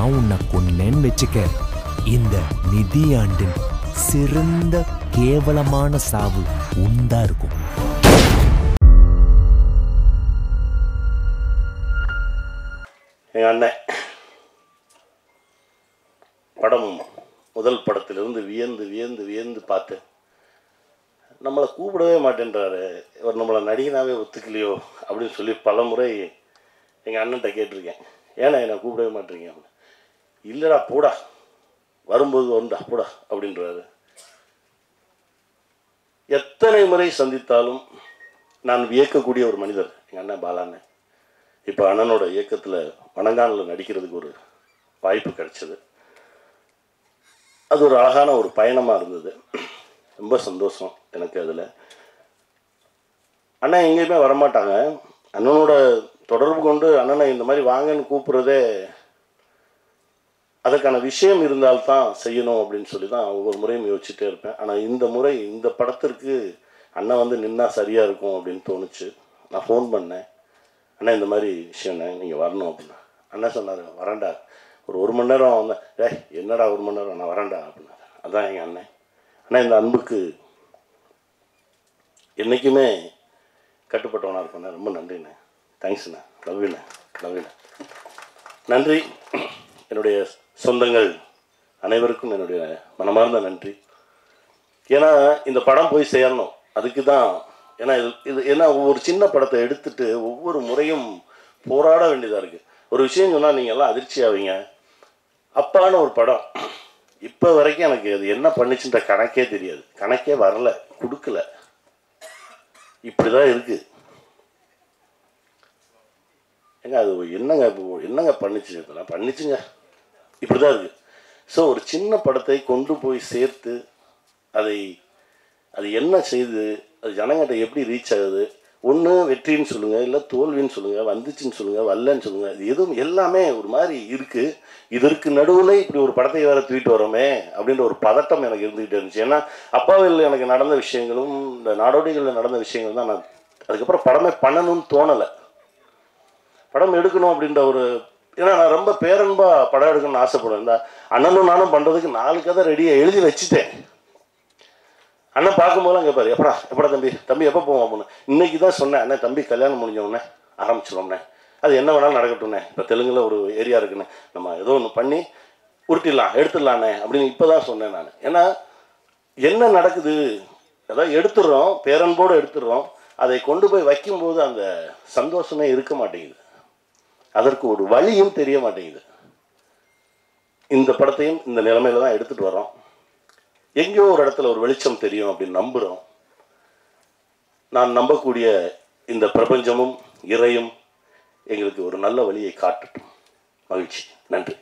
நான் உன்னை கொன்னேன்னு வச்சுக்க. இந்த நிதியாண்டின் சிறந்த கேவலமான சாவு உண்டா இருக்கும். எங்கள் அண்ணன் படம் முதல் படத்திலிருந்து வியந்து வியந்து வியந்து பார்த்தேன் நம்மளை கூப்பிடவே மாட்டேன்றாரு. இவர் நம்மளை நடிகனாவே ஒத்துக்கலையோ அப்படின்னு சொல்லி பல முறை எங்கள் அண்ணன்ட்ட கேட்டிருக்கேன். ஏன்னா என்னை கூப்பிடவே மாட்டேங்க அப்படின்னு. இல்லைடா போடா. வரும்போது வரும்டா போடா அப்படின்றாரு. எத்தனை முறை சந்தித்தாலும் நான் வியக்கக்கூடிய ஒரு மனிதர் எங்கள் அண்ணன் பாலாண்ணன் இப்போ அண்ணனோட இயக்கத்தில் வணங்கானில் நடிக்கிறதுக்கு ஒரு வாய்ப்பு கிடைச்சது. அது ஒரு அழகான ஒரு பயணமாக இருந்தது. ரொம்ப சந்தோஷம் எனக்கு அதில். அண்ணன் எங்கேயுமே வரமாட்டாங்க. அண்ணனோட தொடர்பு கொண்டு அண்ணனை இந்த மாதிரி வாங்கன்னு கூப்பிட்றதே அதற்கான விஷயம் இருந்தால்தான் செய்யணும் அப்படின்னு சொல்லி தான் ஒவ்வொரு முறையும் யோசிச்சுட்டே இருப்பேன். ஆனால் இந்த முறை இந்த படத்திற்கு அண்ணன் வந்து நின்னா சரியாக இருக்கும் அப்படின்னு தோணுச்சு. நான் ஃபோன் பண்ணேன். அண்ணா இந்த மாதிரி விஷயம்ண்ணே நீங்கள் வரணும் அப்படின்னா. அண்ணா சொன்னார் வரேன்டா. ஒரு ஒரு மணி நேரம் வந்தேன் ஏய் என்னடா ஒரு மணி நேரம்? நான் வரேன்டா. அப்படின்னாரு. அதான் எங்கள் அண்ணன் அண்ணா இந்த அன்புக்கு என்றைக்குமே கட்டுப்பட்டவனாக இருப்பேண்ணே ரொம்ப நன்றிண்ணே. தேங்க்ஸ்ண்ணே லவ்யூண்ணே லவ்யூண்ணே நன்றி. என்னுடைய சொந்தங்கள் அனைவருக்கும் என்னுடைய மனமார்ந்த நன்றி. ஏன்னா இந்த படம் போய் சேரணும். அதுக்கு தான். ஏன்னா இது இது ஏன்னா ஒவ்வொரு சின்ன படத்தை எடுத்துட்டு ஒவ்வொரு முறையும் போராட வேண்டியதாக இருக்குது ஒரு விஷயம் சொன்னால் நீங்கள் எல்லாம் அதிர்ச்சி ஆவீங்க. அப்பான ஒரு படம். இப்போ வரைக்கும் எனக்கு அது என்ன பண்ணுச்சுன்ற கணக்கே தெரியாது. கணக்கே வரல. கொடுக்கல. இப்படி தான் இருக்குது ஏங்க அது என்னங்க இப்போ என்னங்க பண்ணுச்சு? இதெல்லாம் பண்ணிச்சுங்க. இப்படி தான் இருக்குது ஸோ ஒரு சின்ன படத்தை கொண்டு போய் சேர்த்து அதை அது என்ன செய்யுது அது ஜனங்கிட்ட எப்படி ரீச் ஆகுது? ஒன்று வெற்றின்னு சொல்லுங்கள் இல்லை தோல்வின்னு சொல்லுங்கள் வந்துச்சுன்னு சொல்லுங்கள் வரலன்னு சொல்லுங்கள் இது எதுவும் எல்லாமே ஒரு மாதிரி இருக்குது இதற்கு நடுவில் இப்படி ஒரு படத்தை வேறு தூக்கிட்டு வரோமே அப்படின்ற ஒரு பதட்டம் எனக்கு இருந்துக்கிட்டே இருந்துச்சு. ஏன்னா அப்பாவில் எனக்கு நடந்த விஷயங்களும் இந்த நாடோடிகளில் நடந்த விஷயங்கள் தான் நான் அதுக்கப்புறம் படமே பண்ணணும்னு தோணலை. படம் எடுக்கணும் அப்படின்ற ஒரு ஏன்னா நான் ரொம்ப பேரன்பா படம் எடுக்கணும்னு ஆசைப்படுவேன். இந்த அண்ணனும் நானும் பண்ணுறதுக்கு நாலு கதை ரெடியாக எழுதி வச்சுட்டேன். அண்ணன் பார்க்கும்போது அங்கே பாரு எப்படா எப்படா தம்பி தம்பி எப்போ போவோம் அப்படின்னு. இன்னைக்கு தான் சொன்னேன் அண்ணன் தம்பி கல்யாணம் முடிஞ்ச உடனே அது என்ன வேணாலும் நடக்கட்டும்ண்ணே இப்போ தெலுங்குல ஒரு ஏரியா இருக்குண்ணே நம்ம ஏதோ ஒன்று பண்ணி உருட்டிடலாம் எடுத்துடலாண்ணே அப்படின்னு இப்போ தான் சொன்னேன் நான். ஏன்னா என்ன நடக்குது? அதாவது எடுத்துடுறோம் பேரன்போடு எடுத்துடுறோம். அதை கொண்டு போய் வைக்கும்போது அந்த சந்தோஷமே இருக்க மாட்டேங்குது. அதற்கு ஒரு வழியும் தெரிய மாட்டேங்குது. இந்த படத்தையும் இந்த நிலைமையில தான் எடுத்துட்டு வரோம் எங்கேயோ ஒரு இடத்துல ஒரு வெளிச்சம் தெரியும் அப்படின்னு நம்புகிறோம் நான் நம்பக்கூடிய இந்த பிரபஞ்சமும் இறையும் எங்களுக்கு ஒரு நல்ல வழியை காட்டட்டும். மகிழ்ச்சி. நன்றி.